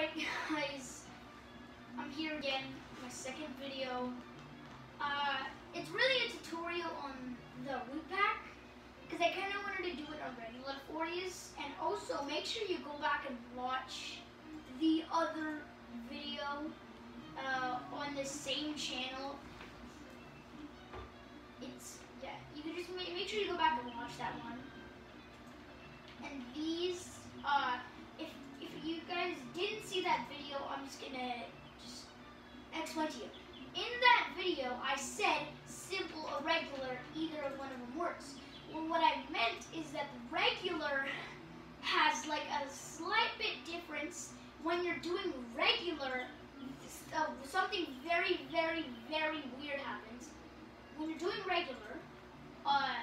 Alright guys, I'm here again, my second video. Uh, it's really a tutorial on the root pack, because I kind of wanted to do it on regular 40s, and also make sure you go back and watch the other video uh, on the same channel. It's, yeah, you can just make, make sure you go back and watch that one. And these, uh, you guys didn't see that video, I'm just gonna just explain to you. In that video, I said simple or regular, either of one of them works. Well, what I meant is that the regular has like a slight bit difference when you're doing regular, uh, something very, very, very weird happens. When you're doing regular, uh,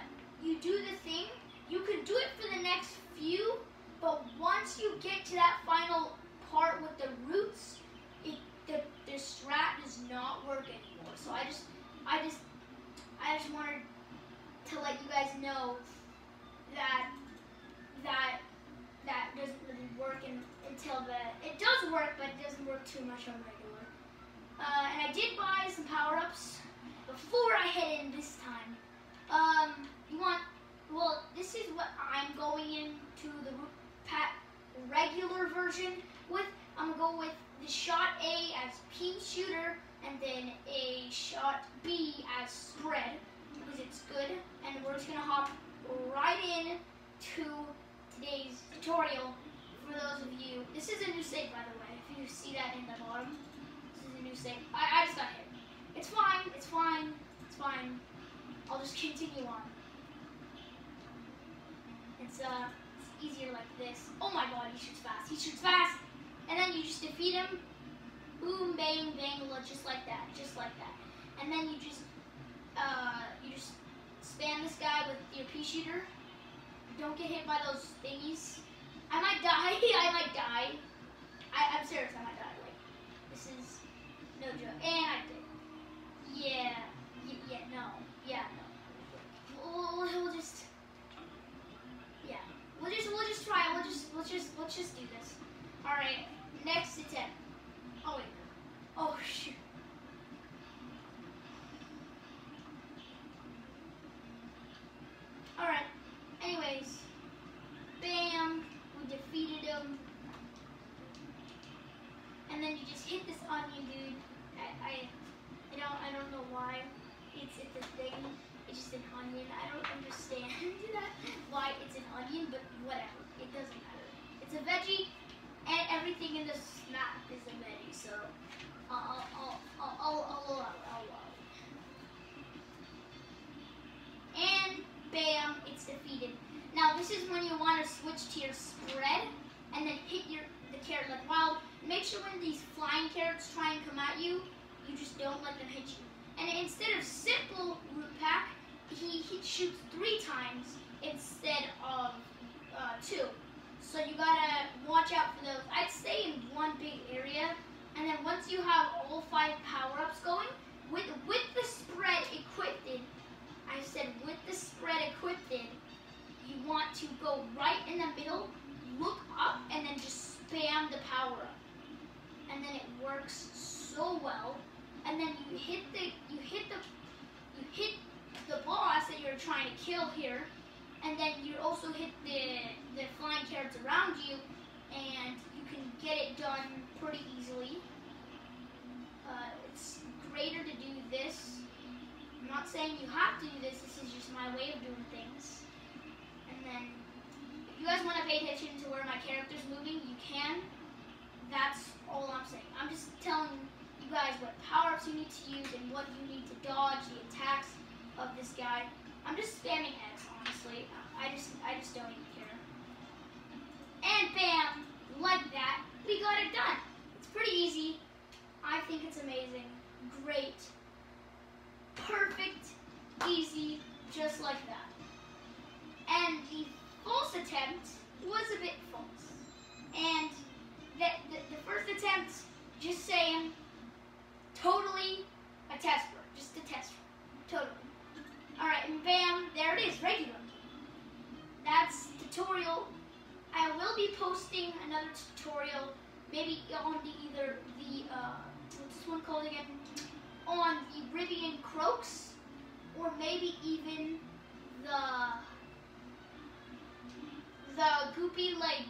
you do the thing, you can do it for the next few, but once you get to that final part with the roots, it, the, the strat does not work anymore. So I just, I just, I just wanted to let you guys know that, that, that doesn't really work in, until the, it does work, but it doesn't work too much on regular. Uh, and I did buy some power-ups before I head in this time. Um, you want, well, this is what I'm going into the regular version with. I'm gonna go with the shot A as pea shooter and then a shot B as spread because it's good. And we're just gonna hop right in to today's tutorial for those of you. This is a new save by the way, if you see that in the bottom. This is a new save. I, I just got hit. It's fine, it's fine, it's fine. I'll just continue on. It's uh it's easier like this. Oh my god, he shoots fast. He shoots fast. And then you just defeat him. Boom, bang, bang, just like that. Just like that. And then you just uh you just spam this guy with your pea shooter. Don't get hit by those thingies. I might die. I might die. I, I'm serious, I might die. Like this is no joke. And I did. Yeah. Y yeah, no. Yeah, no. We'll, we'll just yeah. We'll just we'll just try. We'll just we'll just let's just do this. All right. Next attempt. Oh wait. Oh shoot. All right. Anyways, bam. We defeated him. And then you just hit this onion, dude. I I, I don't I don't know why it's it's a thing. It's just an onion. I don't understand that why it's an onion, but whatever. It doesn't matter. It's a veggie, and everything in this map is a veggie, so I'll I'll I'll I'll. I'll allow it. Defeated. Now this is when you want to switch to your spread, and then hit your the carrot like wild. Make sure when these flying carrots try and come at you, you just don't let them hit you. And instead of simple root pack, he, he shoots three times instead of uh, two. So you gotta watch out for those. I'd stay in one big area, and then once you have all five power-ups going, with with the spread equipped, I said with the spread equipped, go right in the middle, look up, and then just spam the power-up. And then it works so well. And then you hit the you hit the you hit the boss that you're trying to kill here, and then you also hit the, the flying carrots around you, and you can get it done pretty easily. Uh, it's greater to do this. I'm not saying you have to do this, this is just my way of doing things. And then, if you guys want to pay attention to where my character's moving, you can. That's all I'm saying. I'm just telling you guys what power-ups you need to use and what you need to dodge, the attacks, of this guy. I'm just spamming X, honestly. I just, I just don't even care. And bam, like that, we got it done. It's pretty easy. I think it's amazing. Great. Perfect. Easy. Just like that. And the false attempt was a bit false. And the, the, the first attempt, just saying, totally a test run. Just a test run. Totally. Alright, and bam, there it is, regular. That's tutorial. I will be posting another tutorial maybe on the either the uh, what's this one called again? On the Ribby and Croaks, or maybe even Goopy like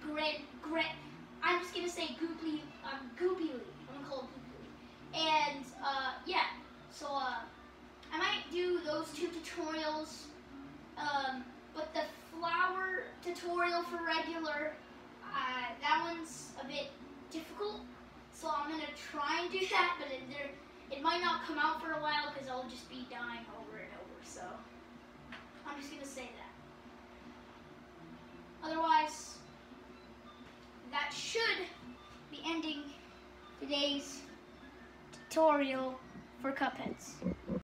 green grit. I'm just gonna say Goopy um Goopy I'm gonna call it Goopy And uh, yeah, so uh, I might do those two tutorials. Um, but the flower tutorial for regular, uh, that one's a bit difficult. So I'm gonna try and do that, but it, there, it might not come out for a while because I'll just be dying over and over. So I'm just gonna say that. Today's tutorial for Cupheads.